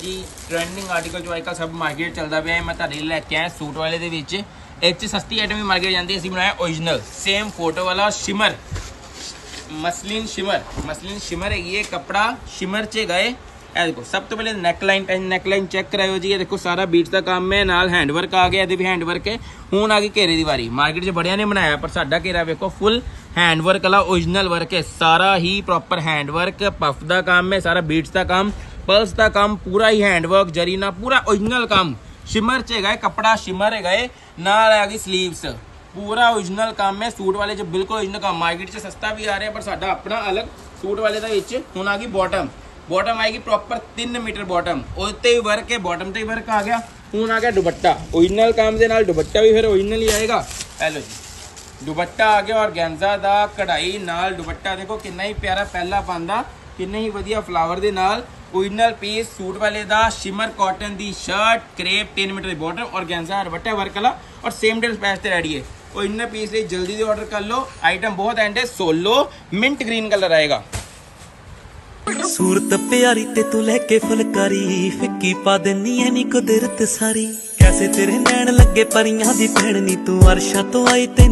ਜੀ trending article ਜੋ ਅੱਜਕੱਲ ਸਭ ਮਾਰਕੀਟ ਚੱਲਦਾ ਪਿਆ ਹੈ ਮੈਂ ਤੁਹਾਡੇ ਲਈ ਲੈ ਕੇ ਆਇਆ ਸੂਟ ਵਾਲੇ ਦੇ ਵਿੱਚ ਇੱਕ ਚ ਸਸਤੀ ਆਈਟਮ ਵੀ ਮਾਰਕੀਟ ਜਾਂਦੀ ਹੈ, ਅਸੀਂ ਬਣਾਇਆ origignal ਸੇਮ ਫੋਟੋ ਵਾਲਾ shimmer muslin shimmer muslin shimmer ਹੈਗੀ ਹੈ ਕਪੜਾ ਸ਼ਿਮਰ ਚ ਗਏ ਇਹ ਦੇਖੋ ਸਭ ਤੋਂ ਪਹਿਲੇ neck line ten neck line check ਕਰਾਇਓ ਜੀ ਇਹ ਦੇਖੋ ਸਾਰਾ ਬੀਟਸ ਦਾ ਕੰਮ ਹੈ ਨਾਲ ਹੈਂਡ ਵਰਕ ਆ ਗਿਆ ਇਹਦੇ ਵੀ ਹੈਂਡ ਵਰਕ ਹੈ ਹੁਣ ਆ ਗਈ ਘੇਰੇ ਦੀ ਵਾਰੀ ਮਾਰਕੀਟ 'ਚ ਬੜਿਆਂ ਨੇ ਬਣਾਇਆ ਪਰ ਸਾਡਾ ਘੇਰਾ ਵੇਖੋ ਫੁੱਲ ਹੈਂਡ ਵਰਕ ਵਾਲਾ origignal ਵਰਕ ਹੈ ਸਾਰਾ ਹੀ ਪ੍ਰੋਪਰ ਹੈਂਡ ਵਰਕ ਪਫ ਦਾ ਕੰਮ ਹੈ ਸਾਰਾ ਬੀਟਸ ਦਾ ਕੰਮ ਪਲਸ ਦਾ ਕੰਮ ਪੂਰਾ ਹੀ ਹੈਂਡ ਵਰਕ ਜਰੀ ਨਾਲ ਪੂਰਾ origignal ਕੰਮ ਸ਼ਿਮਰ ਚ ਹੈਗਾ ਹੈ ਕਪੜਾ ਸ਼ਿਮਰ ਹੈਗਾ ਹੈ ਨਾਲ ਆ ਗਈ ਸਲੀਵਸ ਪੂਰਾ origignal ਕੰਮ ਹੈ ਸੂਟ ਵਾਲੇ ਚ ਬਿਲਕੁਲ origignal ਕੰਮ ਮਾਰਕੀਟ 'ਚ ਸਸਤਾ ਵੀ ਆ ਰਿਹਾ ਪਰ ਸਾਡਾ ਆਪਣਾ ਅਲੱਗ ਸੂਟ ਵਾਲੇ ਦਾ ਵਿੱਚ ਹੁਣ ਆ ਗਈ ਬਾਟਮ ਬਾਟਮ ਆਏਗੀ ਪ੍ਰੋਪਰ 3 ਮੀਟਰ ਬਾਟਮ ਉਹਦੇ ਤੇ ਹੀ ਵਰਕ ਹੈ ਬਾਟਮ ਤੇ ਹੀ ਵਰਕ ਆ ਗਿਆ ਹੁਣ ਆ ਗਿਆ ਦੁਪੱਟਾ origignal ਕੰਮ ਦੇ ਨਾਲ ਦੁਪੱਟਾ ਵੀ ਫਿਰ origignal ਹੀ ਆਏਗਾ ਹੈਲੋ ਜੀ ਦੁਪੱਟਾ ਆ ਗਿਆ ਔਰਗੈਂਜ਼ਾ ਦਾ ਕਢਾਈ ਨਾਲ ਦੁਪੱਟਾ ਦੇਖੋ ਕਿੰਨਾ ਹੀ ਪਿਆਰਾ ਪਹਿਲਾ ਪਾਂਦਾ ਕਿੰਨੇ ਹੀ ਵਧੀਆ ਫਲਾਵਰ ਦੇ ਨਾਲ origignal ਪੀਸ ਸੂਟ ਵਾਲੇ ਦਾ ਸ਼ਿਮਰ ਕਾਟਨ ਦੀ ਸ਼ਰਟ ਕ੍ਰੇਪ 3 ਮੀਟਰ ਦੀ ਬਾਟਮ ਔਰਗੈਂਜ਼ਾ ਦੁਪੱਟਾ ਵਰਕ ਵਾਲਾ ਔਰ ਸੇਮ ਡੇ ਸਪੈਚ ਤੇ ਰੈਡੀ ਹੈ। origignal ਪੀਸ ਲਈ ਜਲਦੀ ਦੇ ਆਰਡਰ ਕਰ ਲਓ। ਆਈਟਮ ਬਹੁਤ ਐਂਡ ਹੈ, ਸੋਲੋ ਮਿੰਟ ਗ੍ਰੀਨ ਕਲਰ ਆਏਗਾ। ਸੂਰਤ ਪਿਆਰੀ ਤੇ ਤੂੰ ਲੈ ਕੇ ਫੁਲਕਾਰੀ, ਫਿੱਕੀ ਪਾ ਦਿੰਨੀ ਐ ਨੀ ਕੁਦਰਤ ਸਾਰੀ। ਕੈਸੇ ਤੇਰੇ ਨੈਣ ਲੱਗੇ ਪਰੀਆਂ ਦੀ ਭੈਣ ਨੀ, ਤੂੰ ਅਰਸ਼ਾਂ ਤੋਂ ਆਈ ਤੇ